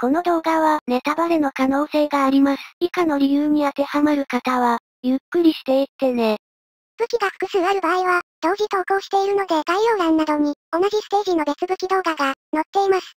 この動画はネタバレの可能性があります。以下の理由に当てはまる方は、ゆっくりしていってね。武器が複数ある場合は、同時投稿しているので概要欄などに、同じステージの別武器動画が載っています。